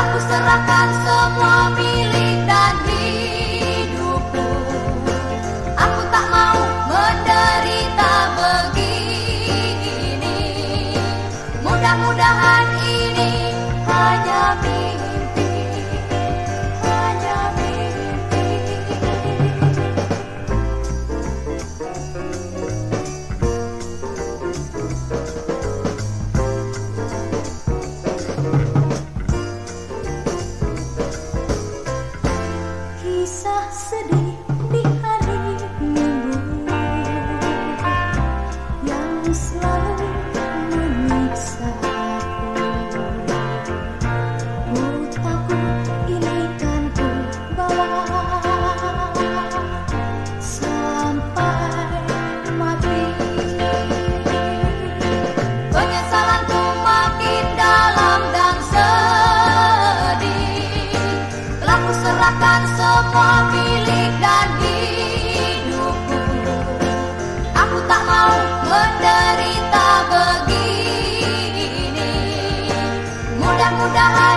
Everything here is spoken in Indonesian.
Satu sedih mudah-mudahan